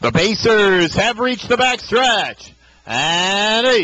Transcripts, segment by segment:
The Pacers have reached the back stretch. And a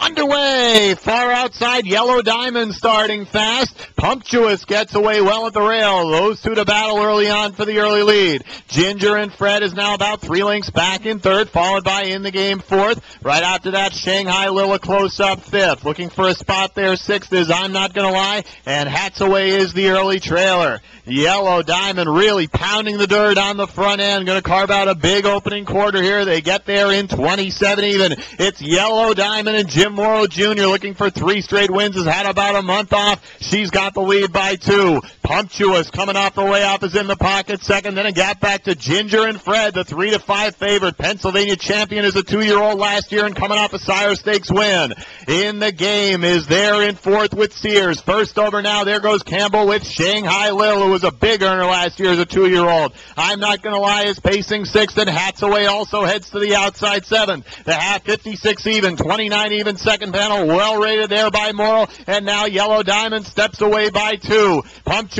underway. Far outside, Yellow Diamond starting fast. Pumptuous gets away well at the rail. Those two to battle early on for the early lead. Ginger and Fred is now about three lengths back in third, followed by in the game fourth. Right after that, Shanghai Lil close up fifth. Looking for a spot there. Sixth is I'm Not Gonna Lie. And Hats Away is the early trailer. Yellow Diamond really pounding the dirt on the front end. Going to carve out a big opening quarter here. They get there in 27 even. It's Yellow Diamond and Jim Morrill Jr. looking for three straight wins. Has had about a month off. She's got the lead by two. Pumptuous coming off the way off is in the pocket second. Then a gap back to Ginger and Fred, the three to five favorite. Pennsylvania champion is a two-year-old last year and coming off a Sire Stakes win. In the game is there in fourth with Sears. First over now. There goes Campbell with Shanghai Lil, who was a big earner last year as a two-year-old. I'm not going to lie, is pacing sixth and Hats Away also heads to the outside seventh. The half 56 even, 29 even second panel, well rated there by Morrill, and now Yellow Diamond steps away by two.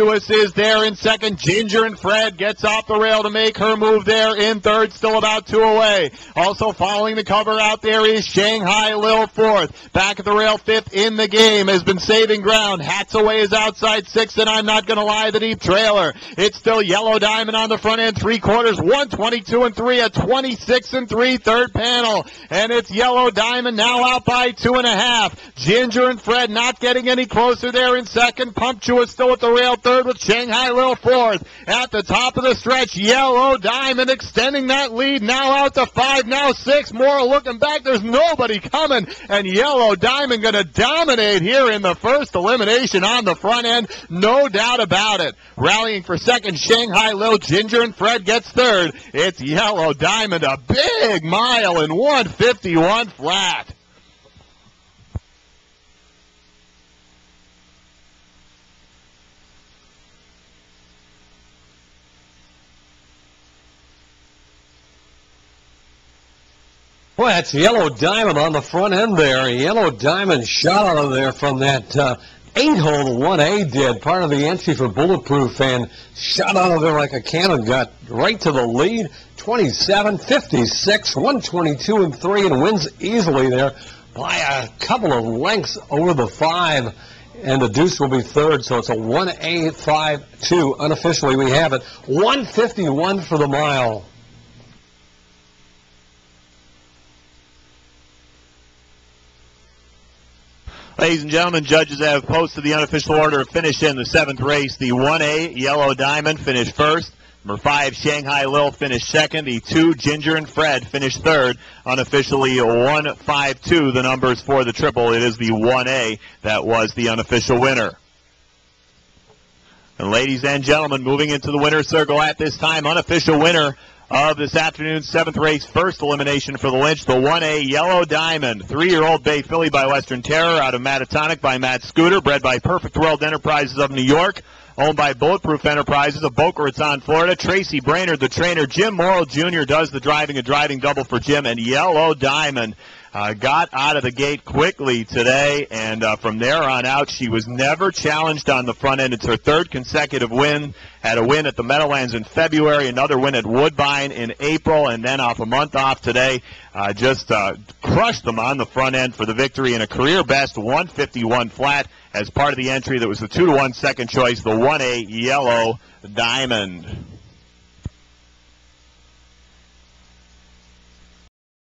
Pumptuous is there in second. Ginger and Fred gets off the rail to make her move there in third, still about two away. Also following the cover out there is Shanghai Lil fourth. Back at the rail fifth in the game has been saving ground. Hats Away is outside sixth, and I'm not going to lie, the deep trailer. It's still Yellow Diamond on the front end, three quarters, 122 and three, a 26 and three third panel, and it's Yellow Diamond now out by two and a half. Ginger and Fred not getting any closer there in second. Pumptuous still at the rail third with Shanghai Lil fourth. At the top of the stretch, Yellow Diamond extending that lead now out to five, now six. Morrill looking back, there's nobody coming, and Yellow Diamond going to dominate here in the first elimination on the front end, no doubt about it. Rallying for second, Shanghai Lil Ginger and Fred gets third. It's Yellow Diamond, a big mile in 151 flat. Well, that's Yellow Diamond on the front end there. Yellow Diamond shot out of there from that uh, eight hole 1A did, part of the entry for Bulletproof, and shot out of there like a cannon, got right to the lead, 27, 56, 122 and 3, and wins easily there by a couple of lengths over the five. And the deuce will be third, so it's a 1A 5 2. Unofficially, we have it. 151 for the mile. Ladies and gentlemen, judges have posted the unofficial order of finish in the seventh race. The 1A, Yellow Diamond, finished first. Number five, Shanghai Lil finished second. The two, Ginger and Fred, finished third. Unofficially, one, five, two, the numbers for the triple. It is the 1A that was the unofficial winner. And ladies and gentlemen, moving into the winner's circle at this time, unofficial winner of this afternoon's seventh race first elimination for the Lynch, the 1A Yellow Diamond. Three-year-old bay filly by Western Terror out of Mattatonik by Matt Scooter, bred by Perfect World Enterprises of New York. Owned by Bulletproof Enterprises of Boca Raton, Florida. Tracy Brainerd, the trainer. Jim Morrill Jr. does the driving, a driving double for Jim. And Yellow Diamond uh, got out of the gate quickly today, and uh, from there on out, she was never challenged on the front end. It's her third consecutive win. Had a win at the Meadowlands in February, another win at Woodbine in April, and then off a month off today, uh, just uh, crushed them on the front end for the victory in a career best 151 flat as part of the entry that was the 2 to 1 second choice, the 1A Yellow Diamond.